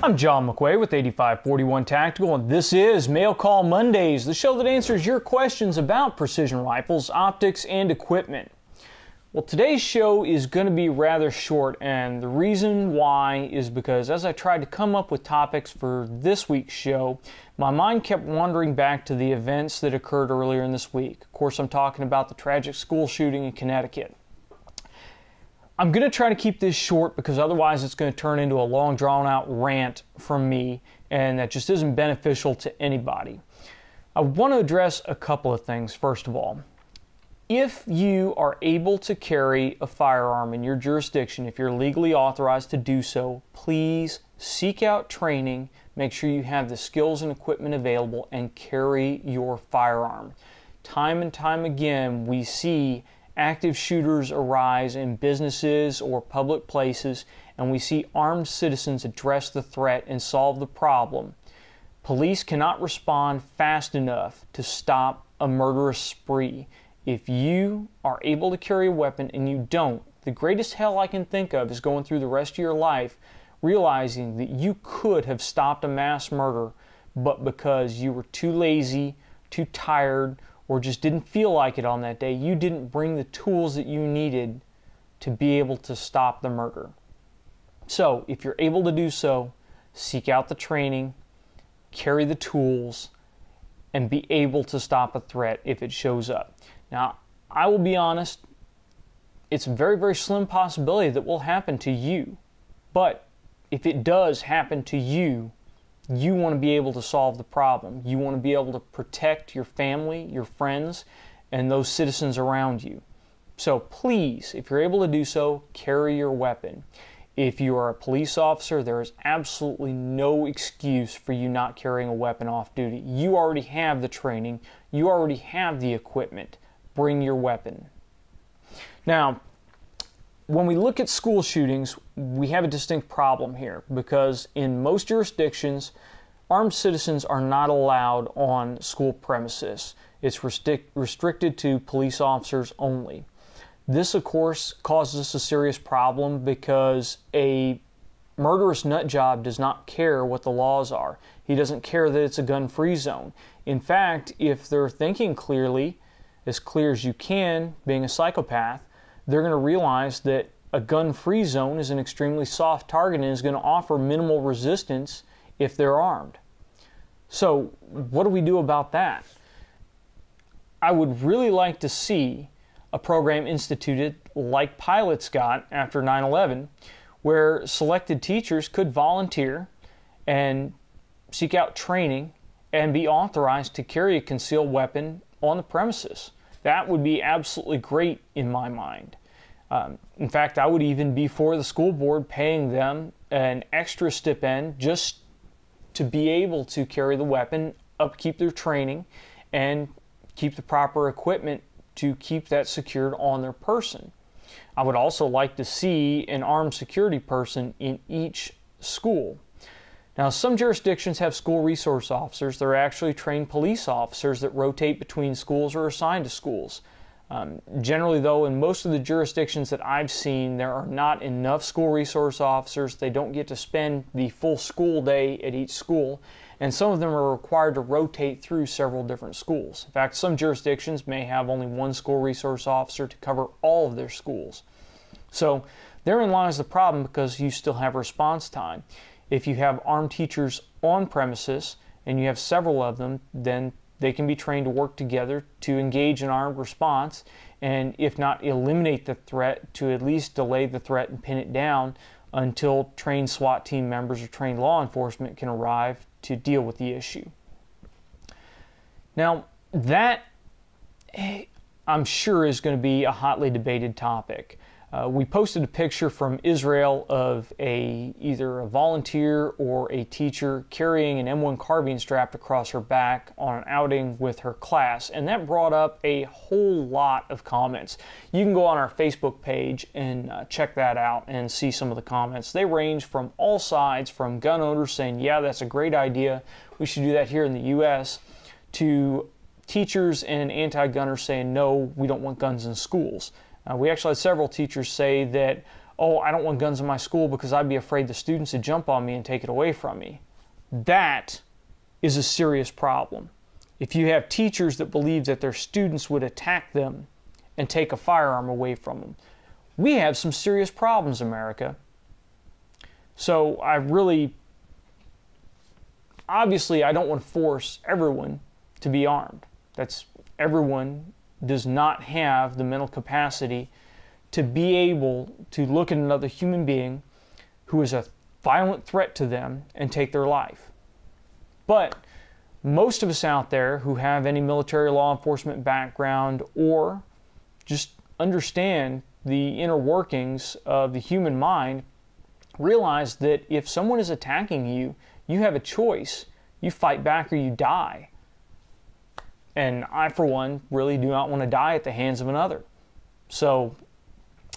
I'm John McQuay with 8541 Tactical, and this is Mail Call Mondays, the show that answers your questions about precision rifles, optics, and equipment. Well, today's show is going to be rather short, and the reason why is because as I tried to come up with topics for this week's show, my mind kept wandering back to the events that occurred earlier in this week. Of course, I'm talking about the tragic school shooting in Connecticut. I'm going to try to keep this short because otherwise it's going to turn into a long, drawn out rant from me, and that just isn't beneficial to anybody. I want to address a couple of things, first of all. If you are able to carry a firearm in your jurisdiction, if you're legally authorized to do so, please seek out training, make sure you have the skills and equipment available, and carry your firearm. Time and time again, we see active shooters arise in businesses or public places, and we see armed citizens address the threat and solve the problem. Police cannot respond fast enough to stop a murderous spree. If you are able to carry a weapon and you don't, the greatest hell I can think of is going through the rest of your life realizing that you could have stopped a mass murder, but because you were too lazy, too tired, or just didn't feel like it on that day, you didn't bring the tools that you needed to be able to stop the murder. So, if you're able to do so, seek out the training, carry the tools, and be able to stop a threat if it shows up. Now, I will be honest, it's a very, very slim possibility that will happen to you. But if it does happen to you, you want to be able to solve the problem. You want to be able to protect your family, your friends, and those citizens around you. So please, if you're able to do so, carry your weapon. If you are a police officer, there is absolutely no excuse for you not carrying a weapon off duty. You already have the training, you already have the equipment bring your weapon. Now, when we look at school shootings, we have a distinct problem here because in most jurisdictions, armed citizens are not allowed on school premises. It's restric- restricted to police officers only. This, of course, causes us a serious problem because a murderous nut job does not care what the laws are. He doesn't care that it's a gun free zone. In fact, if they're thinking clearly, as clear as you can, being a psychopath, they're going to realize that a gun free zone is an extremely soft target and is going to offer minimal resistance if they're armed. So, what do we do about that? I would really like to see a program instituted like pilots got after 9 11, where selected teachers could volunteer and seek out training and be authorized to carry a concealed weapon on the premises. That would be absolutely great in my mind. Um, in fact, I would even be for the school board paying them an extra stipend just to be able to carry the weapon, upkeep their training, and keep the proper equipment to keep that secured on their person. I would also like to see an armed security person in each school. Now, some jurisdictions have school resource officers. They're actually trained police officers that rotate between schools or assigned to schools. Um, generally, though, in most of the jurisdictions that I've seen, there are not enough school resource officers. They don't get to spend the full school day at each school, and some of them are required to rotate through several different schools. In fact, some jurisdictions may have only one school resource officer to cover all of their schools. So, therein lies the problem because you still have response time. If you have armed teachers on premises and you have several of them, then they can be trained to work together to engage in armed response and, if not eliminate the threat, to at least delay the threat and pin it down until trained SWAT team members or trained law enforcement can arrive to deal with the issue. Now, that eh, I'm sure is going to be a hotly debated topic. Uh, we posted a picture from Israel of a either a volunteer or a teacher carrying an M1 carbine strapped across her back on an outing with her class, and that brought up a whole lot of comments. You can go on our Facebook page and uh, check that out and see some of the comments. They range from all sides, from gun owners saying, "Yeah, that's a great idea. We should do that here in the U.S." to teachers and anti-gunners saying, "No, we don't want guns in schools." Uh, we actually had several teachers say that oh, I don't want guns in my school because I'd be afraid the students would jump on me and take it away from me. That is a serious problem. If you have teachers that believe that their students would attack them and take a firearm away from them, we have some serious problems, America. So I really, obviously, I don't want to force everyone to be armed. That's everyone does not have the mental capacity to be able to look at another human being who is a violent threat to them and take their life. But most of us out there who have any military law enforcement background or just understand the inner workings of the human mind realize that if someone is attacking you, you have a choice. You fight back or you die. And I, for one, really do not want to die at the hands of another. So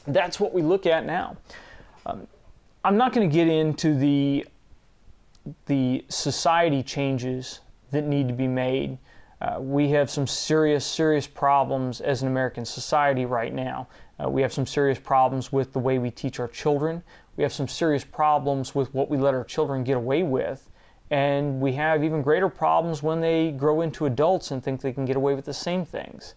that's what we look at now. Um, I'm not going to get into the the society changes that need to be made. Uh, we have some serious, serious problems as an American society right now. Uh, we have some serious problems with the way we teach our children. We have some serious problems with what we let our children get away with. And we have even greater problems when they grow into adults and think they can get away with the same things.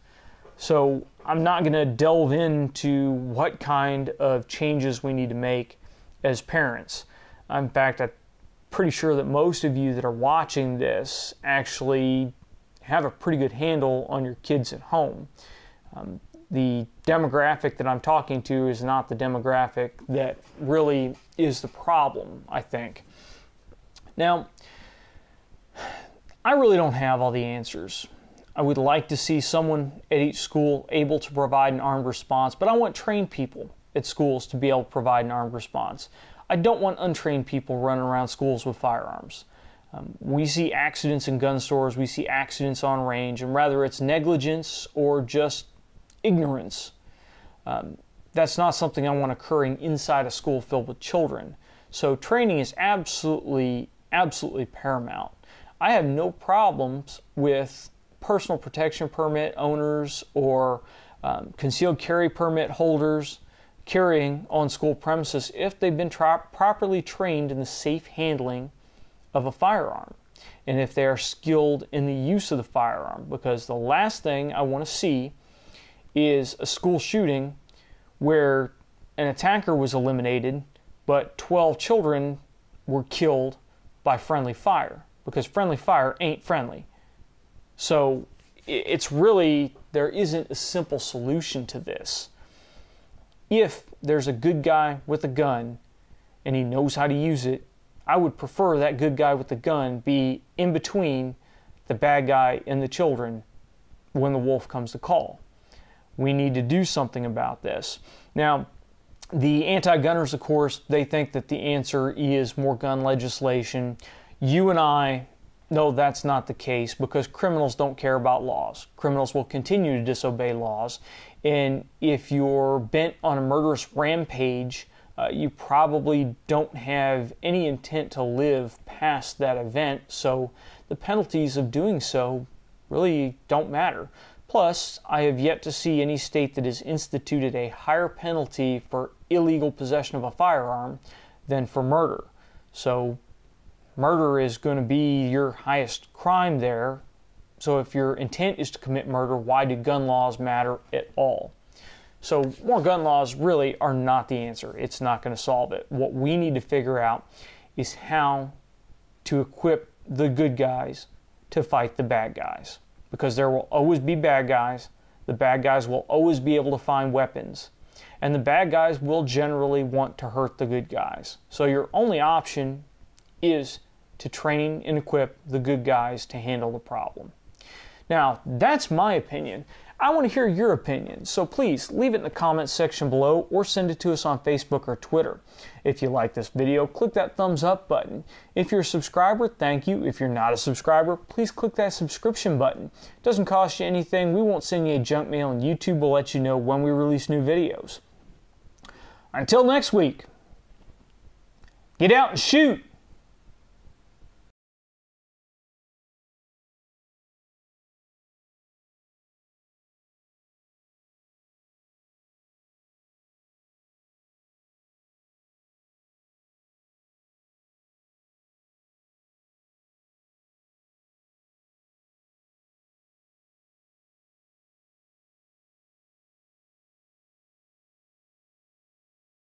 So I'm not going to delve into what kind of changes we need to make as parents. In fact, I'm pretty sure that most of you that are watching this actually have a pretty good handle on your kids at home. Um, the demographic that I'm talking to is not the demographic that really is the problem, I think. Now, I really don't have all the answers. I would like to see someone at each school able to provide an armed response, but I want trained people at schools to be able to provide an armed response. I don't want untrained people running around schools with firearms. Um, we see accidents in gun stores, we see accidents on range, and whether it's negligence or just ignorance, um, that's not something I want occurring inside a school filled with children. So training is absolutely, absolutely paramount. I have no problems with personal protection permit owners or um, concealed carry permit holders carrying on school premises if they've been tra- properly trained in the safe handling of a firearm and if they are skilled in the use of the firearm. Because the last thing I want to see is a school shooting where an attacker was eliminated, but 12 children were killed by friendly fire because friendly fire ain't friendly. So it's really, there isn't a simple solution to this. If there's a good guy with a gun and he knows how to use it, I would prefer that good guy with the gun be in between the bad guy and the children when the wolf comes to call. We need to do something about this. Now, the anti gunners, of course, they think that the answer is more gun legislation. You and I know, that's not the case because criminals don't care about laws. Criminals will continue to disobey laws. And if you're bent on a murderous rampage, uh, you probably don't have any intent to live past that event. So the penalties of doing so really don't matter. Plus, I have yet to see any state that has instituted a higher penalty for illegal possession of a firearm than for murder. So murder is going to be your highest crime there. So if your intent is to commit murder, why do gun laws matter at all? So more gun laws really are not the answer. It's not going to solve it. What we need to figure out is how to equip the good guys to fight the bad guys. Because there will always be bad guys. The bad guys will always be able to find weapons. And the bad guys will generally want to hurt the good guys. So your only option is to train and equip the good guys to handle the problem. Now, that's my opinion. I want to hear your opinion, so please leave it in the comments section below or send it to us on Facebook or Twitter. If you like this video, click that thumbs up button. If you're a subscriber, thank you. If you're not a subscriber, please click that subscription button. It doesn't cost you anything. We won't send you a junk mail, and YouTube will let you know when we release new videos. Until next week, get out and shoot!